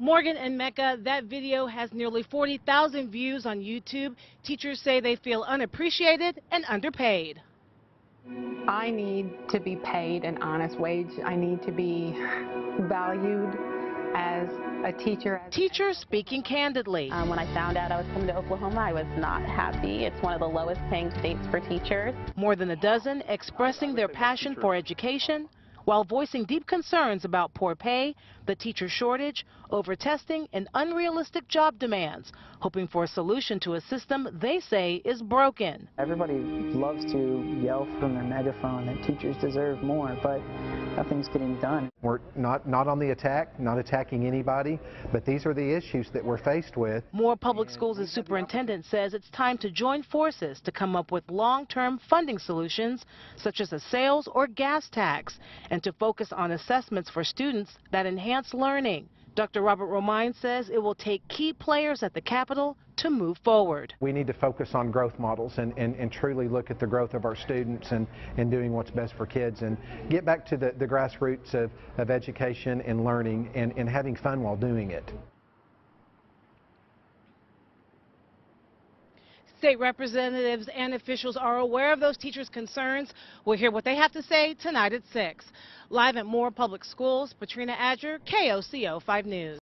Morgan and Mecca, that video has nearly 40,000 views on YouTube. Teachers say they feel unappreciated and underpaid. I need to be paid an honest wage. I need to be valued as a teacher. Teachers speaking candidly. Um, when I found out I was coming to Oklahoma, I was not happy. It's one of the lowest paying states for teachers. More than a dozen expressing their passion for education while voicing deep concerns about poor pay, the teacher shortage, over-testing, and unrealistic job demands, hoping for a solution to a system they say is broken. Everybody loves to yell from their megaphone that teachers deserve more, but nothing's getting done. We're not, not on the attack, not attacking anybody, but these are the issues that we're faced with. Moore Public Schools' superintendent says it's time to join forces to come up with long-term funding solutions, such as a sales or gas tax, and to focus on assessments for students that enhance learning. Dr. Robert Romines says it will take key players at the Capitol to move forward. We need to focus on growth models and, and, and truly look at the growth of our students and, and doing what's best for kids and get back to the, the grassroots of, of education and learning and, and having fun while doing it. State representatives and officials are aware of those teachers' concerns. We'll hear what they have to say tonight at 6. Live at Moore Public Schools, Patrina Adger, KOCO 5 News.